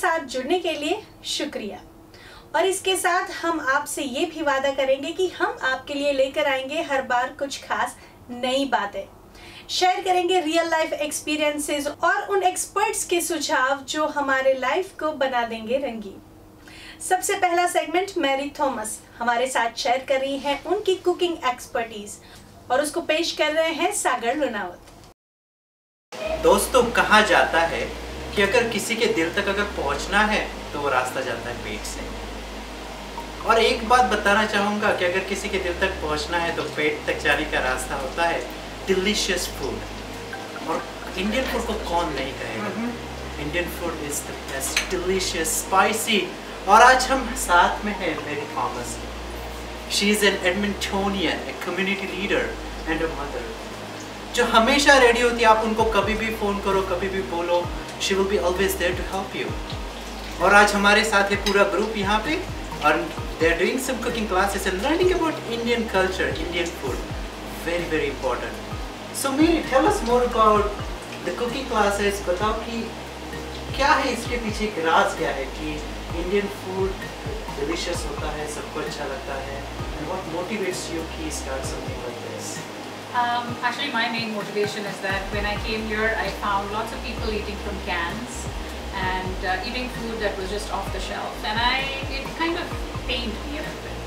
साथ जुड़ने के लिए शुक्रिया। और इसके साथ हम आपसे ये भी वादा करेंगे कि हम आपके लिए लेकर आएँगे हर बार कुछ खास नई बातें। शेयर करेंगे रियल लाइफ एक्सपीरियंसेस और उन एक्सपर्ट्स के सुझाव जो हमारे लाइफ को बना देंगे रंगीन। सबसे पहला सेगमेंट मैरी थॉमस हमारे साथ शेयर कर रही है उनकी कुकिंग एक्सपर्टीज और उसको पेश कर रहे हैं सागर लुनावत। दोस्तों, कहा जाता है? कि अगर किसी के दिल तक अगर पहुँचना है तो वो रास्ता जाता है पेट से। और एक बात बताना चाहूँगा कि अगर किसी के दिल तक पहुँचना है तो पेट तक जाने का रास्ता होता है डिलीशियस फ़ूड और इंडियन फ़ूड को कौन नहीं कहेगा? Indian food is the best delicious spicy और आज हम साथ में हैं Mary Thomas she is an Edmontonian a community leader and a mother जो हमेशा रेडी होती है आप उनको कभी भी फ़ोन करो कभी भी बोलो she will be always there to help you और आज हमारे साथ है पूरा ग्रुप यहाँ पे, और they are doing some cooking classes and learning about Indian culture Indian food very very important so Mary tell us more about the cooking classes बताओ कि क्या है इसके पीछे एक राज क्या है कि इंडियन फ़ूड डिलीशियस होता है, सबको अच्छा लगता है what motivates you to start something like this Um, actually, my main motivation is that when I came here, I found lots of people eating from cans and uh, eating food that was just off the shelf, and I it kind of pained me a little bit.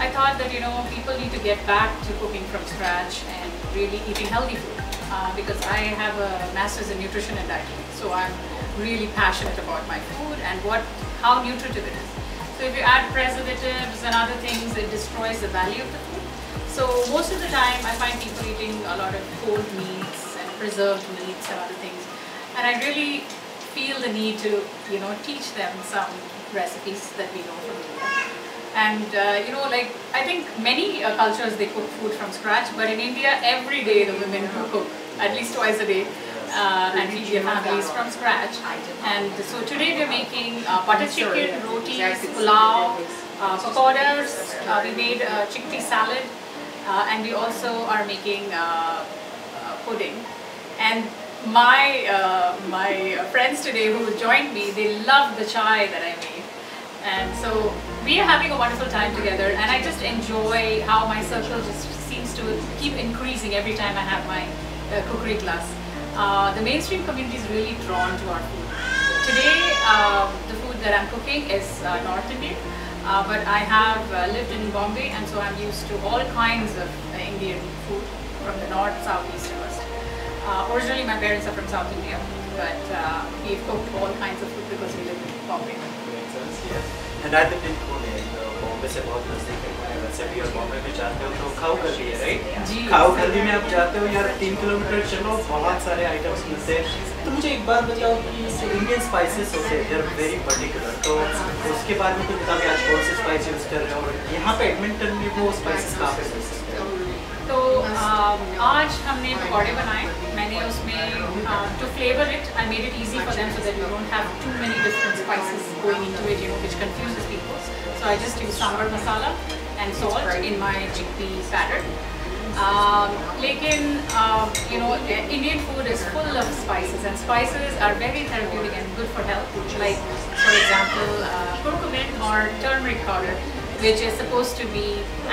I thought that you know people need to get back to cooking from scratch and really eating healthy food uh, because I have a master's in nutrition and dieting, so I'm really passionate about my food and what how nutritive it is. So if you add preservatives and other things, it destroys the value of the food. So most of the time I find people eating a lot of cold meats and preserved meats and other things. And I really feel the need to, you know, teach them some recipes that we know from India. And uh, you know, like I think many uh, cultures they cook food from scratch, but in India every day the women cook at least twice a day uh, and feed their families from scratch. And so today we're making uh, butter chicken, rotis, pulao, uh, pakoras. Uh, we made uh, chickpea salad. Uh, and we also are making uh, uh, pudding. And my uh, my friends today who joined me, they love the chai that I made, and so we are having a wonderful time together. And I just enjoy how my circle just seems to keep increasing every time I have my uh, cookery class. Uh, the mainstream community is really drawn to our food. Today, um, the food that I'm cooking is uh, North Indian. Uh, but I have uh, lived in Bombay and so I'm used to all kinds of uh, Indian food from the north, south, east and west. Uh, originally my parents are from South India but uh, we've cooked all kinds of food because we live in Bombay. Makes sense, yes. And I live in Pune, तो बॉम्बे से बहुत नजदीक है पुणे वैसे भी और बॉम्बे में जाते हो तो खाओ गली है राइट जी। खाओ गली में आप जाते हो यार तीन किलोमीटर चलो बहुत सारे आइटम्स मिलते हैं तो मुझे एक बार बताओ कि इंडियन स्पाइसेस होते हैं देर वेरी पर्टिकुलर तो उसके बारे में तो बता आज कौन से स्पाइस यूज़ कर रहे हो? और यहाँ पे एडमिंटन में वो स्पाइसेस कहाँ पे यूज़ सकते तो आज हमने पकौड़े बनाए। मैंने उसमें to flavour it I made it easy for them so that you don't have too many different spices going into it you know which confuses people so I just use sambar masala and salt in my chickpea salad um, लेकिन uh, you know Indian food is full of spices and spices are very therapeutic and good for health like for example uh, curcumin or turmeric powder which is supposed to be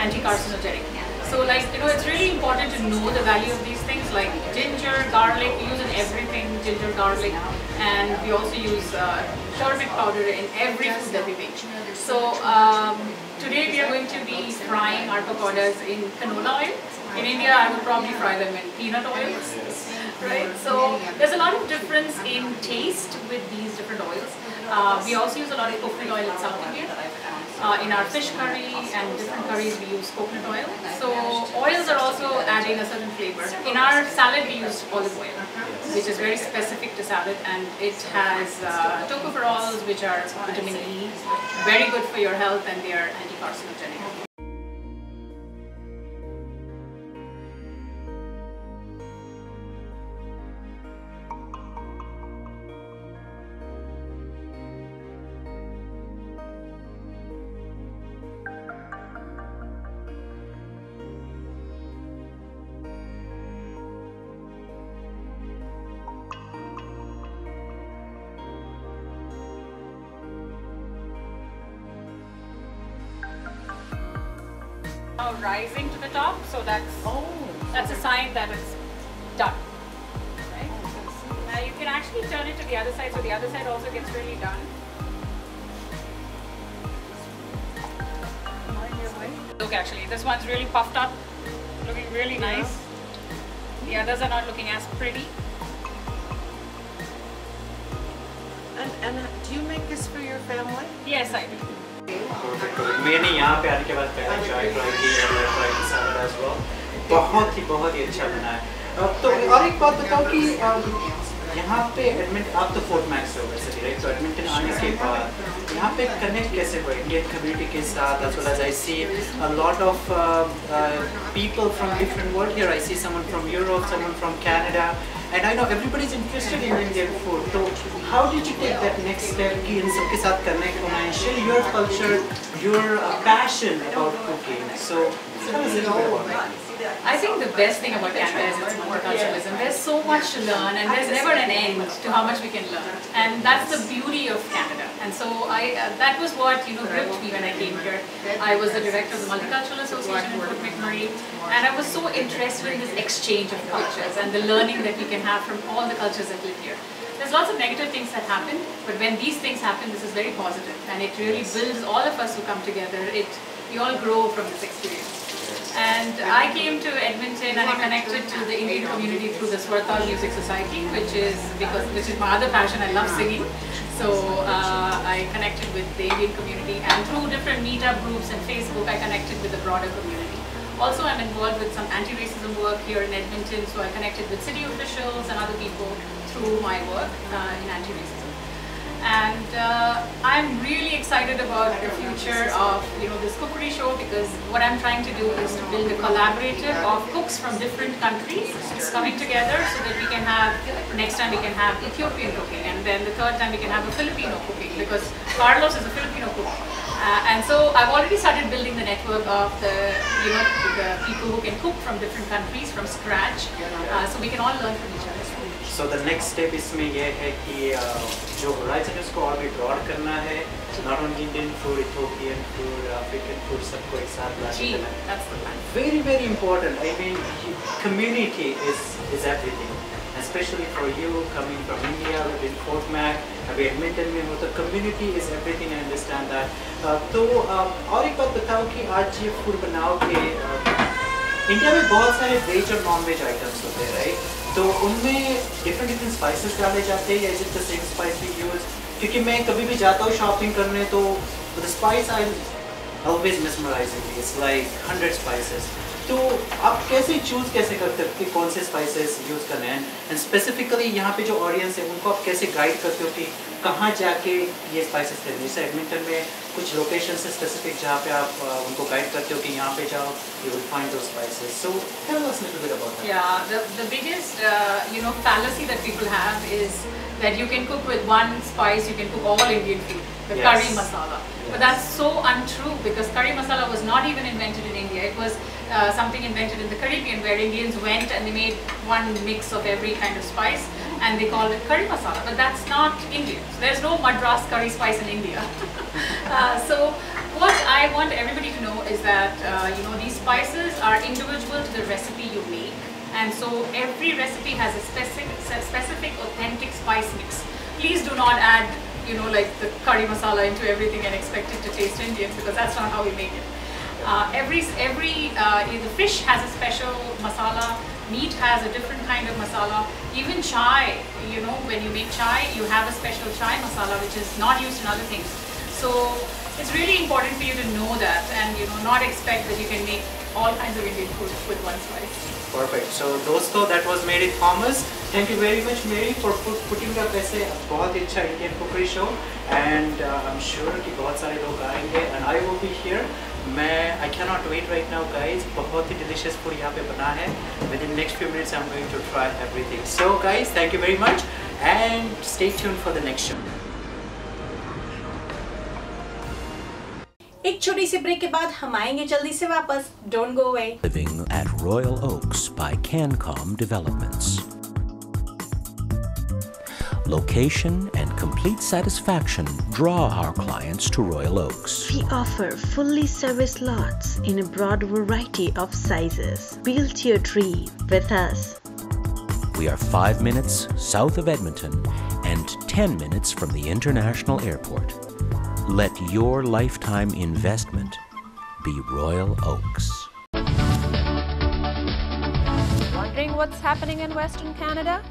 anti-carcinogenic so like you know, it's really important to know the value of these things like ginger, garlic. We use in everything, ginger, garlic, and we also use uh, turmeric powder in every food that we make. So um, today we are going to be frying our pakoras in canola oil. In India, I would probably fry them in peanut oil. Right, so there's a lot of difference in taste with these different oils. Uh, we also use a lot of coconut oil in South India. Uh, in our fish curry and different curries we use coconut oil. So oils are also adding a certain flavor. In our salad we use olive oil, which is very specific to salad and it has uh, tocopherols which are vitamin E, very good for your health and they are anti-carcinogenic. sign that it's done. Right? Now you can actually turn it to the other side, so the other side also gets really done. Look, actually, this one's really puffed up, looking really nice. The others are not looking as pretty. And, and do you make this for your family? Yes, I do. मैंने यहाँ पे आने के बाद पहले चाय try की और ट्राई की सैलड एज वेल बहुत ही बहुत ही अच्छा बना है। तो और एक बात बताओ कि यहाँ पे एडमिट आप तो फोर्ट मैक्स हो वैसे राइट तो एडमिंटन आने के बाद यहाँ पे कनेक्ट कैसे हुए इंडियन कम्युनिटी के साथ as well as I see a lot of people from different world here I see someone from Europe someone from Canada and I know everybody is interested in Indian food तो how did you take that next step कि इन सबके साथ connect होना है? Share your culture your passion about cooking so so tell us a little bit about that I think the best thing about Canada is its multiculturalism. There's so much to learn, and there's never an end to how much we can learn. And that's the beauty of Canada. And so I, uh, that was what you know gripped me when I came here. I was the director of the Multicultural Association in Fort McMurray, and I was so interested in this exchange of cultures and the learning that we can have from all the cultures that live here. There's lots of negative things that happen, but when these things happen, this is very positive, and it really builds all of us who come together. It we all grow from this experience. And I came to Edmonton and I connected to the Indian community through the Swartal Music Society, which is because which is my other passion. I love singing, so uh, I connected with the Indian community, and through different meetup groups and Facebook, I connected with the broader community. Also, I'm involved with some anti-racism work here in Edmonton, so I connected with city officials and other people through my work uh, in anti-racism and uh, I'm really excited about the future of you know this cookery show because what I'm trying to do is to build a collaborative of cooks from different countries coming together so that we can have next time we can have Ethiopian cooking and then the third time we can have a Filipino cooking because Carlos is a Filipino cook. Uh, and so I've already started building the network of the you know the people who can cook from different countries from scratch uh, so we can all learn from each other. So the next step इसमें यह है कि uh, जो horizon उसको और भी broad करना है not only Indian food Ethiopian food African food सबको एक साथ करना है very very important i mean community is is everything especially for you coming from india live in fort mac अभी एडमिंटन में हो तो is everything i understand that uh, तो uh, और एक बात बताओ कि आज ये फ़ूड बनाओ के uh, इंडिया में बहुत सारे वेज और नॉन वेज आइटम्स होते हैं राइट तो उनमें डिफरेंट डिफरेंट स्पाइसेस डाले जाते हैं, या is it the same spice we use क्योंकि मैं कभी भी जाता हूँ शॉपिंग करने तो the spice I mesmerizing me. It's like 100 spices. तो आप कैसे चूज़ कैसे करते हो कि कौन से स्पाइसेस यूज़ करने हैं एंड स्पेसिफिकली यहाँ पे जो ऑडियंस है, उनको आप कैसे गाइड करते हो कि कहाँ जाके ये स्पाइसेस खरीदें जैसे एडमिंटन में कुछ लोकेशन से स्पेसिफिक जहाँ पे आप उनको गाइड करते हो कि यहाँ पे जाओ यू फाइंड दो spices so biggest you know fallacy that people have is that you can cook with one spice you can cook all Indian food the But that's so untrue because curry masala was not even invented in India. It was uh, something invented in the Caribbean where Indians went and they made one mix of every kind of spice and they called it curry masala. But that's not Indian. So there's no Madras curry spice in India. uh, so what I want everybody to know is that uh, you know these spices are individual to the recipe you make, and so every recipe has a specific, specific authentic spice mix. Please do not add you know like the curry masala into everything and expect it to taste Indian because that's not how we make it. Uh, every every uh, the fish has a special masala. Meat has a different kind of masala. Even chai, you know, when you make chai, you have a special chai masala which is not used in other things. So it's really important for you to know that and you know not expect that you can make all kinds of Indian food with one spice. Perfect so दोस्तों that was Mary Thomas thank you very much Mary for putting का पैसे बहुत ही अच्छा Indian cookery show and I am sure कि बहुत सारे लोग आएँगे एंड आई वो बी हियर मैं I can not wait right now guys बहुत ही डिलीशियस फ़ूड यहाँ पे बना है. Within next few minutes I am going to try everything so guys thank you very much and stay tune for the next show एक छोटी सी break के बाद हम आएंगे जल्दी से वापस don't go away Living at Royal Oaks by Cancom Developments. Location and complete satisfaction draw our clients to Royal Oaks. We offer fully serviced lots in a broad variety of sizes. Build your dream with us. We are five minutes south of Edmonton and 10 minutes from the International Airport. Let your lifetime investment be Royal Oaks. Wondering what's happening in Western Canada?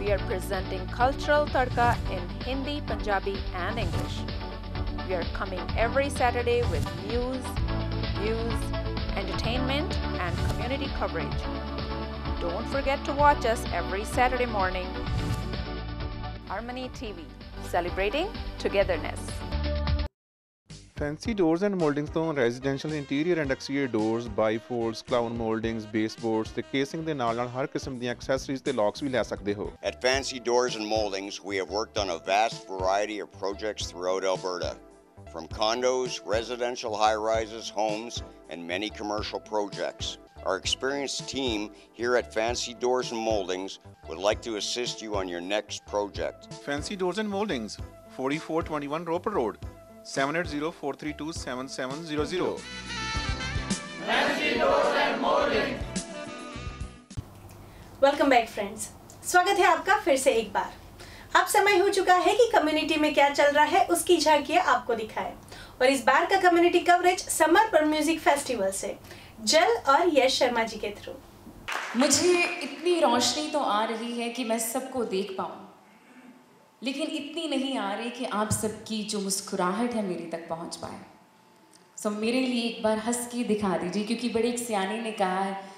We are presenting Cultural Tadka in Hindi, Punjabi, and English. We are coming every Saturday with news, views, entertainment, and community coverage. Don't forget to watch us every Saturday morning. Harmony TV, celebrating togetherness. Fancy doors and moldings ਤੋਂ residential interior and exterior doors bifolds crown moldings baseboards ਤੇ casing ਦੇ ਨਾਲ ਨਾਲ ਹਰ ਕਿਸਮ ਦੀਆਂ accessories ਤੇ locks ਵੀ ਲੈ ਸਕਦੇ ਹੋ At Fancy Doors and Moldings, we have worked on a vast variety of projects throughout Alberta, from condos, residential high-rises, homes, and many commercial projects. Our experienced team here at Fancy Doors and Moldings would like to assist you on your next project. Fancy Doors and Moldings, 4421 Roper Road. Seven eight zero four three two seven seven zero zero welcome back friends स्वागत है आपका फिर से एक बार। अब समय हो चुका है कि कम्युनिटी में क्या चल रहा है उसकी झांकियाँ आपको दिखाए। और इस बार का कम्युनिटी कवरेज समर पर म्यूज़िक फेस्टिवल से जल और यश शर्मा जी के थ्रू मुझे इतनी रोशनी तो आ रही है कि मैं सबको देख पाऊँ। लेकिन इतनी नहीं आ रही कि आप सबकी जो मुस्कुराहट है मेरी तक पहुँच पाए। सो so, मेरे लिए एक बार हंस के दिखा दीजिए क्योंकि बड़े एक सियाने ने कहा है।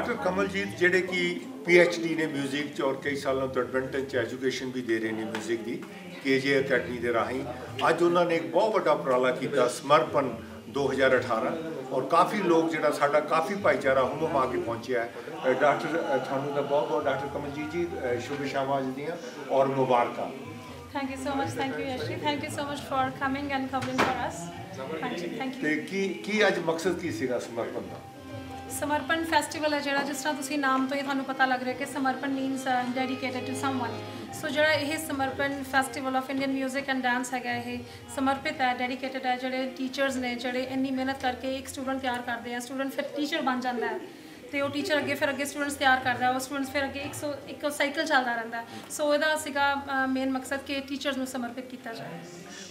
ਡਾਕਟਰ ਕਮਲਜੀਤ ਜਿਹੜੇ ਕਿ ਪੀ ਐਚ ਡੀ ਨੇ 뮤직 'ਚ ਔਰ ਕਈ ਸਾਲਾਂ ਤੋਂ ਐਡਵੈਂਟਨ 'ਚ ਐਜੂਕੇਸ਼ਨ ਵੀ ਦੇ ਰਹੇ ਨੇ 뮤직 ਦੀ ਕੇਜੇ ਅਕੈਡਮੀ ਦੇ ਰਾਹੀਂ ਅੱਜ ਉਹਨਾਂ ਨੇ ਇੱਕ ਬਹੁਤ ਵੱਡਾ ਉਪਰਾਲਾ ਕੀਤਾ ਸਮਰਪਣ 2018 ਔਰ ਕਾਫੀ ਲੋਕ ਜਿਹੜਾ ਸਾਡਾ ਕਾਫੀ ਭਾਈਚਾਰਾ ਹੁਮਮ ਆ ਕੇ ਪਹੁੰਚਿਆ ਹੈ ਅ, ਡਾਕਟਰ ਅ, ਤੁਹਾਨੂੰ ਦਾ ਬਹੁਤ ਬਹੁਤ ਡਾਕਟਰ ਕਮਲਜੀਤ ਜੀ ਅ, ਸ਼ੁਭ ਸ਼ਾਮਾਂ ਅੱਜ ਦੀਆਂ ਔਰ ਮੁਬਾਰਕਾਂ Thank you so much. Thank you, Yashri. Thank you so much for coming and covering for us. Thank you. Thank you. ਤੇ ਕੀ ਕੀ ਅੱਜ ਮਕਸਦ ਕੀ ਸੀਗਾ ਸਮਰਪਣ ਦਾ ਸਮਰਪਣ ਫੈਸਟੀਵਲ ਹੈ ਜਿਹੜਾ ਜਿਸ ਤਰ੍ਹਾਂ ਤੁਸੀਂ ਨਾਮ ਤੋਂ ਹੀ ਤੁਹਾਨੂੰ ਪਤਾ ਲੱਗ ਰਿਹਾ ਕਿ ਸਮਰਪਣ means dedicated to someone so ਜਿਹੜਾ ਇਹ ਸਮਰਪਣ festival of Indian 뮤직 and dance ਹੈਗਾ ਇਹ ਸਮਰਪਿਤ ਹੈ ਡੈਡੀਕੇਟਡ ਹੈ ਜਿਹੜੇ ਟੀਚਰਸ ਨੇ ਜਿਹੜੇ ਇੰਨੀ ਮਿਹਨਤ ਕਰਕੇ ਇੱਕ ਸਟੂਡੈਂਟ ਤਿਆਰ ਕਰਦੇ ਆ ਸਟੂਡੈਂਟ ਫਿਰ ਟੀਚਰ ਬਣ ਜਾਂਦਾ ਹੈ ਤੇ ਉਹ ਟੀਚਰ ਅੱਗੇ ਫਿਰ ਅੱਗੇ ਸਟੂਡੈਂਟਸ ਤਿਆਰ ਕਰਦਾ ਹੈ ਉਹ ਸਟੂਡੈਂਟਸ ਫਿਰ ਅੱਗੇ ਇੱਕ ਸੌ ਇੱਕ ਸਾਈਕਲ ਚੱਲਦਾ ਰਹਿੰਦਾ ਸੋ ਇਹਦਾ ਸੀਗਾ ਮੇਨ ਮਕਸਦ ਕਿ ਟੀਚਰਸ ਨੂੰ ਸਮਰਪਿਤ ਕੀਤਾ ਜਾਏ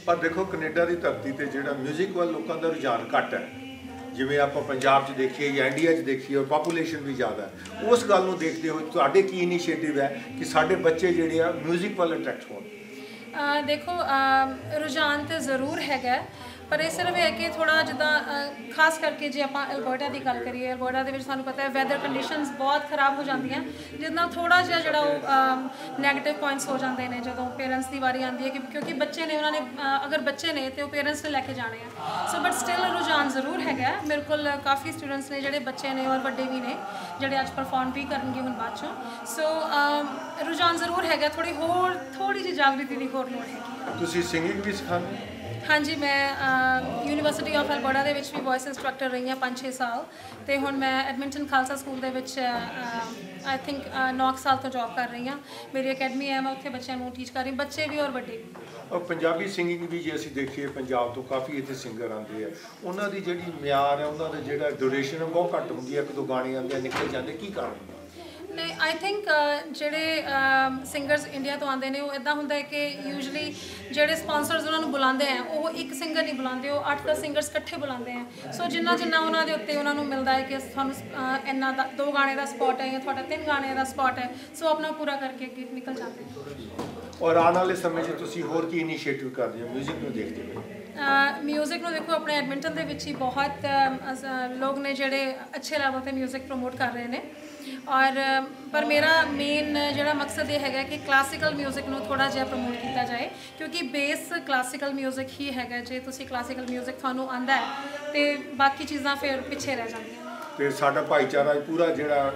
ਪਰ ਦੇਖੋ ਕੈਨੇਡਾ ਦੀ ਧਰਤੀ ਤੇ ਜਿਹੜਾ 뮤직 ਵੱਲ ਲੋਕਾਂ ਦਾ ਰੁਝਾਨ ਘੱਟ ਹੈ ਜਿਵੇਂ ਆਪਾਂ ਪੰਜਾਬ 'ਚ ਦੇਖੀਏ ਜਾਂ ਇੰਡੀਆ 'ਚ ਦੇਖੀਏ, ਔਰ ਪਾਪੂਲੇਸ਼ਨ ਵੀ ਜ਼ਿਆਦਾ ਹੈ। ਉਸ ਗੱਲ ਨੂੰ ਦੇਖਦੇ ਹੋਏ ਤੁਹਾਡੇ ਕੀ ਇਨੀਸ਼ੀਏਟਿਵ ਹੈ ਕਿ ਸਾਡੇ ਬੱਚੇ ਜਿਹੜੇ ਆ 뮤직 ਵੱਲ ਅਟਰੈਕਟ ਹੋਣ? ਦੇਖੋ ਰੁਝਾਨ ਤੇ ਜ਼ਰੂਰ ਹੈਗਾ ਪਰ ਇਹ ਸਿਰਫ ਇਹ ਹੈ ਕਿ ਥੋੜਾ ਜਿੱਦਾਂ ਖਾਸ ਕਰਕੇ ਜੇ ਆਪਾਂ ਅਲਬਰਟਾ ਦੀ ਗੱਲ ਕਰੀਏ, ਅਲਬਰਟਾ ਦੇ ਵਿੱਚ ਸਾਨੂੰ ਪਤਾ ਹੈ ਵੈਦਰ ਕੰਡੀਸ਼ਨਸ ਬਹੁਤ ਖਰਾਬ ਹੋ ਜਾਂਦੀਆਂ। ਜਿਹਦੇ ਨਾਲ ਥੋੜਾ ਜਿਹਾ ਜਿਹੜਾ ਉਹ 네ਗੇਟਿਵ ਪੁਆਇੰਟਸ ਹੋ ਜਾਂਦੇ ਨੇ ਜਦੋਂ ਪੇਰੈਂਟਸ ਦੀ ਵਾਰੀ ਆਉਂਦੀ ਹੈ ਕਿ ਕਿਉਂਕਿ ਬੱਚੇ ਨੇ, ਉਹਨਾਂ ਨੇ ਅਗਰ ਬੱਚੇ ਨੇ ਤੇ ਉਹ ਪੇਰੈਂਟਸ ਨੇ ਲੈ ਕੇ ਜਾਣੇ ਆ। ਸੋ ਬਟ ਸਟਿਲ ਰੁਝਾਨ ਜ਼ਰੂਰ ਹੈਗਾ ਮੇਰੇ ਕੋਲ ਕਾਫੀ ਸਟੂਡੈਂਟਸ ਨੇ ਜਿਹੜੇ ਬੱਚੇ ਨੇ ਔਰ ਵੱਡੇ ਵੀ ਨੇ, ਜਿਹੜੇ ਅੱਜ ਪਰਫਾਰਮ ਵੀ ਕਰਨਗੇ ਹੁਣ ਬਾਅਦ ਚੋਂ। ਸੋ ਰੁਝਾਨ ਜ਼ਰੂਰ ਹੈਗਾ। ਥੋੜੀ ਹੋਰ ਥੋੜੀ ਜਿਹੀ ਜਾਗਰਤੀ ਦੀ ਹੋਰ ਲੋੜ ਹੈਗੀ ਤੁਸੀਂ ਸਿੰਗਿੰਗ ਵੀ ਸਿਖਾਉਂਦੇ ਹੋ? ਹਾਂਜੀ, ਮੈਂ ਯੂਨੀਵਰਸਿਟੀ ਆਫ ਅਲਬਰਟਾ ਦੇ ਵਿੱਚ ਵੀ ਵੌਇਸ ਇੰਸਟ੍ਰਕਟਰ ਰਹੀ ਹਾਂ 5-6 ਸਾਲ ਤੇ ਹੁਣ ਮੈਂ ਐਡਮਿੰਟਨ ਖਾਲਸਾ ਸਕੂਲ ਦੇ ਵਿੱਚ ਆਈ ਥਿੰਕ 9 ਸਾਲ ਤੋਂ ਜੌਬ ਕਰ ਰਹੀ ਹਾਂ। ਮੇਰੀ ਅਕੈਡਮੀ ਹੈ ਮੈਂ ਉੱਥੇ ਬੱਚਿਆਂ ਨੂੰ ਟੀਚ ਕਰ ਰਹੀ ਬੱਚੇ ਵੀ ਔਰ ਵੱਡੇ ਵੀ। ਪੰਜਾਬੀ ਸਿੰਗਿੰਗ ਵੀ ਜੇ ਅਸੀਂ ਦੇਖੀਏ, ਪੰਜਾਬ ਤੋਂ ਕਾਫੀ ਇੱਥੇ ਸਿੰਗਰ ਆਉਂਦੇ ਆ ਉਹਨਾਂ ਦੀ ਜਿਹੜੀ ਮਿਆਰ ਹੈ ਉਹਨਾਂ ਦਾ ਜਿਹੜਾ ਡਿਊਰੇਸ਼ਨ ਹੈ ਬਹੁਤ ਘੱਟ ਹੁੰਦੀ ਹੈ ਇੱਕ ਦੋ ਗਾਣੇ ਆਉਂਦੇ ਆ, ਨਿਕਲ ਜਾਂਦੇ, ਕੀ ਕਾਰਨ? ਹੁੰਦਾ ਨਹੀਂ ਆਈ ਥਿੰਕ ਜਿਹੜੇ ਸਿੰਗਰਸ ਇੰਡੀਆ ਤੋਂ ਆਉਂਦੇ ਨੇ ਉਹ ਇਦਾਂ ਹੁੰਦਾ ਹੈ ਕਿ ਯੂਜੂਲੀ ਜਿਹੜੇ ਸਪਾਂਸਰਸ ਉਹਨਾਂ ਨੂੰ ਬੁਲਾਉਂਦੇ ਆ ਉਹ ਇੱਕ ਸਿੰਗਰ ਨਹੀਂ ਬੁਲਾਉਂਦੇ ਉਹ 8-10 ਸਿੰਗਰਸ ਇਕੱਠੇ ਬੁਲਾਉਂਦੇ ਆ। ਸੋ ਜਿੰਨਾ ਜਿੰਨਾ ਉਹਨਾਂ ਦੇ ਉੱਤੇ ਉਹਨਾਂ ਨੂੰ ਮਿਲਦਾ ਹੈ ਕਿ ਤੁਹਾਨੂੰ ਇੰਨਾ ਦਾ ਦੋ ਗਾਣੇ ਦਾ ਸਪੌਟ ਹੈ ਜਾਂ ਤੁਹਾਡਾ ਤਿੰਨ ਗਾਣੇ ਦਾ ਸਪੌਟ ਹੈ ਸੋ ਆਪਣਾ ਪੂਰਾ ਕਰਕੇ ਅੱਗੇ ਨਿਕਲ ਜਾਂਦੇ ਆ। ਔਰ ਆਉਣ ਵਾਲੇ ਸਮੇਂ 'ਚ ਤੁਸੀਂ ਹੋਰ ਕੀ ਇਨੀਸ਼ੀਏਟਿਵ ਕਰਦੇ ਹੋ? 뮤직 ਨੂੰ ਦੇਖਦੇ ਹੋਏ। ਮਿਊਜ਼ਿਕ ਨੂੰ ਦੇਖੋ ਆਪਣੇ ਐਡਮਿੰਟਨ ਦੇ ਵਿੱਚ ਹੀ ਬਹੁਤ ਲੋਕ ਨੇ ਜਿਹੜੇ ਅੱਛੇ ਲੈਵਲ ਤੇ ਮਿਊਜ਼ਿਕ ਪ੍ਰਮੋਟ ਕਰ ਰਹੇ ਨੇ। ਔਰ ਪਰ ਮੇਰਾ ਮੇਨ ਜਿਹੜਾ ਮਕਸਦ ਇਹ ਹੈਗਾ ਕਿ ਕਲਾਸੀਕਲ ਮਿਊਜ਼ਿਕ ਨੂੰ ਥੋੜਾ ਜਿਹਾ ਪ੍ਰਮੋਟ ਕੀਤਾ ਜਾਏ ਕਿਉਂਕਿ ਬੇਸ ਕਲਾਸੀਕਲ ਮਿਊਜ਼ਿਕ ਹੀ ਹੈਗਾ ਜੇ ਤੁਸੀਂ ਕਲਾਸੀਕਲ ਮਿਊਜ਼ਿਕ ਤੁਹਾਨੂੰ ਆਂਦਾ ਹੈ ਤੇ ਬਾਕੀ ਚੀਜ਼ਾਂ ਫਿਰ ਪਿੱਛੇ ਰਹਿ ਜਾਂਦੀਆਂ। ਤੇ ਸਾਡਾ ਭਾਈਚਾਰਾ ਪੂਰਾ ਜਿਹੜਾ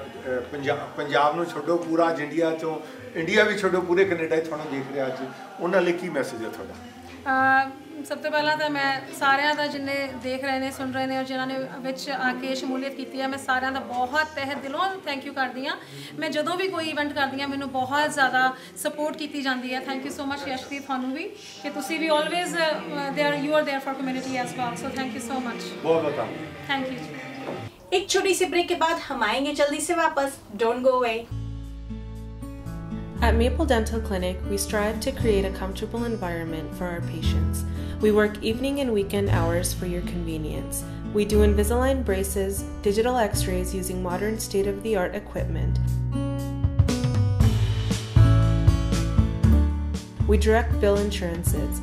ਪੰਜਾਬ ਪੰਜਾਬ ਨੂੰ ਛੱਡੋ ਪੂਰਾ ਇੰਡੀਆ ਚੋਂ ਇੰਡੀਆ ਵੀ ਛੱਡੋ ਪੂਰੇ ਕੈਨੇਡਾ 'ਚ ਤੁਹਾਨੂੰ ਦੇਖ ਰਿਹਾ ਅੱਜ। ਉਹਨਾਂ ਲਈ ਕੀ ਮੈਸੇਜ ਹੈ ਤੁਹਾਡਾ? ਸਭ ਤੋਂ ਪਹਿਲਾਂ ਤਾਂ ਮੈਂ ਸਾਰਿਆਂ ਦਾ ਜਿੰਨੇ ਦੇਖ ਰਹੇ ਨੇ ਸੁਣ ਰਹੇ ਨੇ ਔਰ ਜਿਨ੍ਹਾਂ ਨੇ ਵਿੱਚ ਆ ਕੇ ਸ਼ਮੂਲੀਅਤ ਕੀਤੀ ਹੈ ਮੈਂ ਸਾਰਿਆਂ ਦਾ ਬਹੁਤ ਤਹਿ ਦਿਲੋਂ ਥੈਂਕ ਯੂ ਕਰਦੀ ਆ ਮੈਂ ਜਦੋਂ ਵੀ ਕੋਈ ਇਵੈਂਟ ਕਰਦੀ ਆ ਮੈਨੂੰ ਬਹੁਤ ਜ਼ਿਆਦਾ ਸਪੋਰਟ ਕੀਤੀ ਜਾਂਦੀ ਹੈ ਥੈਂਕ ਯੂ ਸੋ ਮਚ ਯਸ਼ਦੀ ਤੁਹਾਨੂੰ ਵੀ ਕਿ ਤੁਸੀਂ ਵੀ always there you are there for community as well so thank you so much ਬਹੁਤ ਬਹੁਤ ਥੈਂਕ ਯੂ एक छोटी सी ब्रेक के बाद हम आएँगे जल्दी से वापस don't go away At Maple Dental Clinic, we strive to create a comfortable environment for our patients. We work evening and weekend hours for your convenience. We do Invisalign braces, digital x rays using modern state of the art equipment. We direct bill insurances.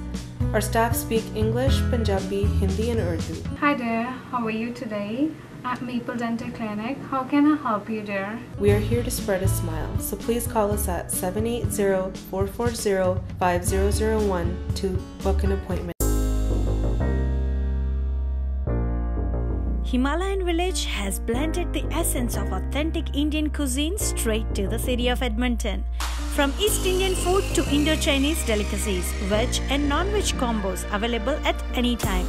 Our staff speak English, Punjabi, Hindi, and Urdu. Hi there, how are you today? At Maple Dental Clinic, how can I help you there? We are here to spread a smile, so please call us at 780 440 5001 to book an appointment. Himalayan Village has blended the essence of authentic Indian cuisine straight to the city of Edmonton. From East Indian food to Indo Chinese delicacies, veg and non veg combos available at any time.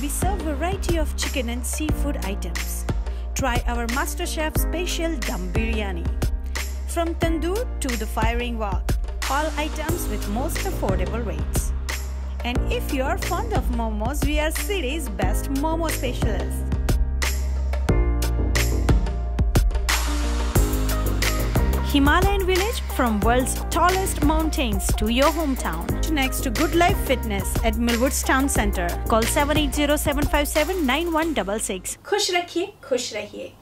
We serve a variety of chicken and seafood items. Try our MasterChef special dum biryani. From tandoor to the firing wok, all items with most affordable rates. And if you are fond of momos, we are city's best momo specialist. Himalayan Village from world's tallest mountains to your hometown. Next to Good Life Fitness at Millwoods Town Center. Call 780-757-9166. खुश रखिए खुश रहिए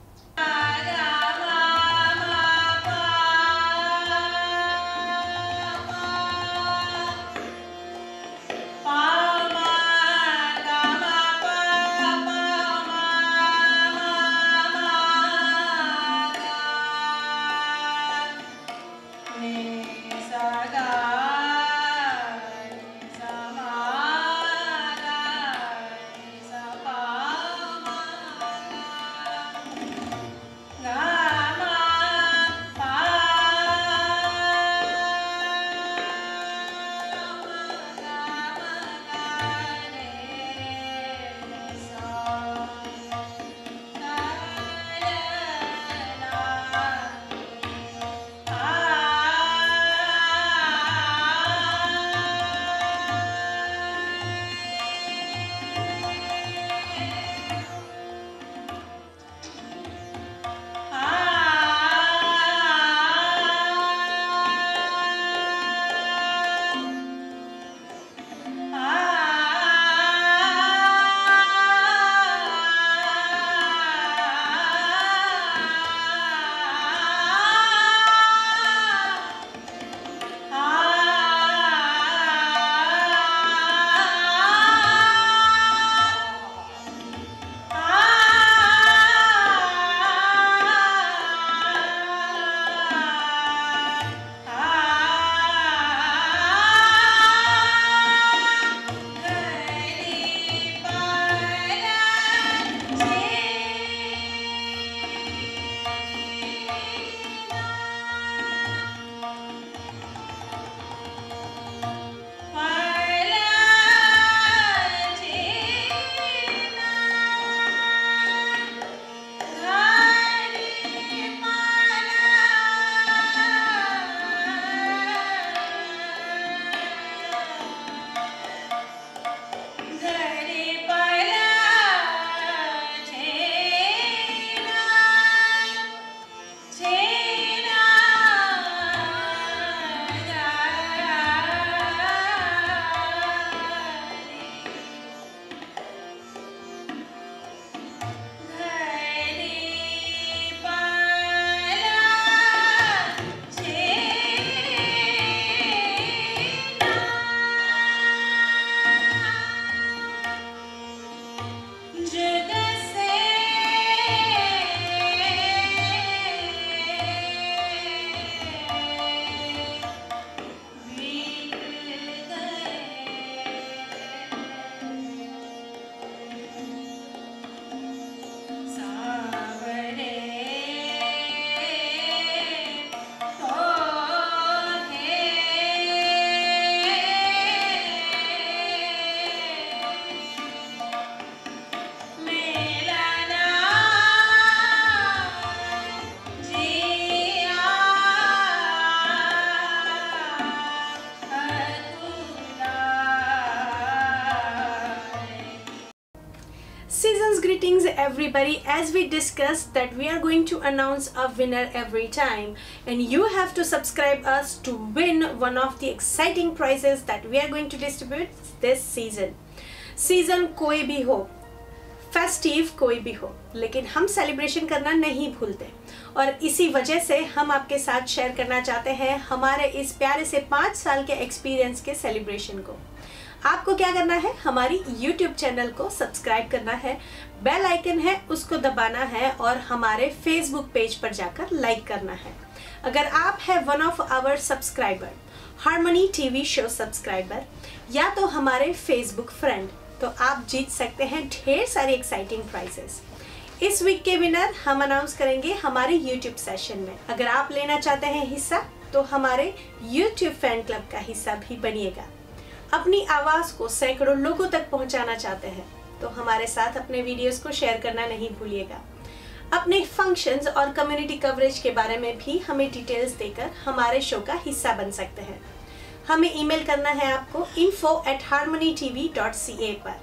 Everybody. As we discussed that we are going to announce a winner every time and you have to subscribe us to win one of the exciting prizes that we are going to distribute this season. Season कोई भी हो festive कोई भी हो लेकिन हम celebration करना नहीं भूलते और इसी वजह से हम आपके साथ शेयर करना चाहते हैं हमारे इस प्यारे से पाँच साल के एक्सपीरियंस के सेलिब्रेशन को आपको क्या करना है? हमारी YouTube चैनल को सब्सक्राइब करना है। बेल आइकन है, उसको दबाना है और हमारे Facebook पेज पर जाकर लाइक करना है। अगर आप है one of our subscriber Harmony TV show subscriber या तो हमारे फेसबुक फ्रेंड तो आप जीत सकते हैं ढेर सारी एक्साइटिंग प्राइजेस इस वीक के विनर हम अनाउंस करेंगे हमारे यूट्यूब सेशन में। अगर आप लेना चाहते हैं हिस्सा तो हमारे यूट्यूब फ़ैन क्लब का हिस्सा भी बनिएगा। अपनी आवाज़ को सैकड़ों लोगों तक पहुंचाना चाहते हैं। तो हमारे साथ अपने वीडियोस को शेयर करना नहीं भूलिएगा। अपने फ़ंक्शंस और कम्युनिटी कवरेज के बारे में भी हमें डिटेल्स देकर हमारे शो का हिस्सा बन सकते हैं। हमें ईमेल करना है आपको info at harmony tv dot C A पर।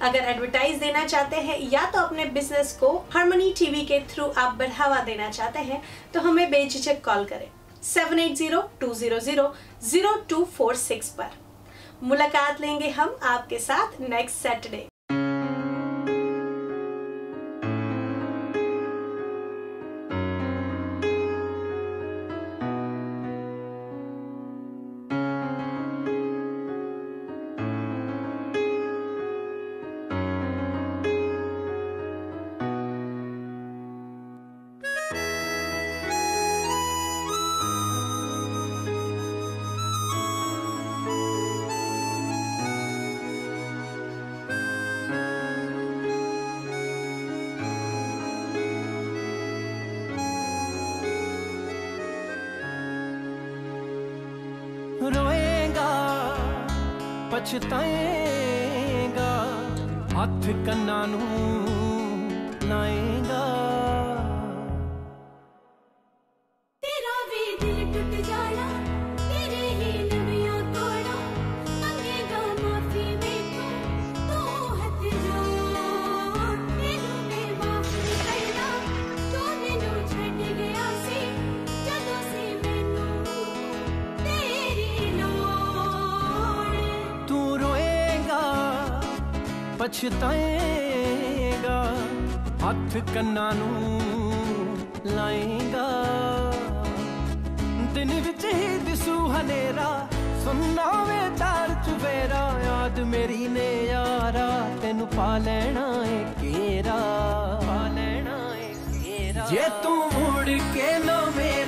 अगर एडवर्टाइज देना चाहते हैं या तो अपने बिज़नेस को हारमोनी टीवी के थ्रू आप बढ़ावा देना चाहते हैं तो हमें बेझिझक कॉल करें। Seven eight zero two zero zero zero two four six पर। मुलाकात लेंगे हम आपके साथ next Saturday noite tá em ਪਛਤਾਏਗਾ, ਹੱਥ ਕੰਨਾਂ ਨੂੰ ਲਾਏਗਾ। ਦਿਨ ਵਿੱਚ ਹੀ ਦਿਸੂ ਹਨੇਰਾ, ਸੁਣਨਾ ਵੇ ਚਾਰ ਚੁਵੇਰਾ ਯਾਦ ਮੇਰੀ ਨੇ ਯਾਰਾ, ਤੈਨੂੰ ਪਾ ਲੈਣਾ ਏ ਕੇਰਾ ਪਾ ਲੈਣਾ ਏ ਕੇਰਾ ਜੇ ਤੂੰ ਮੁੜ ਕੇ ਨਾ ਮੇ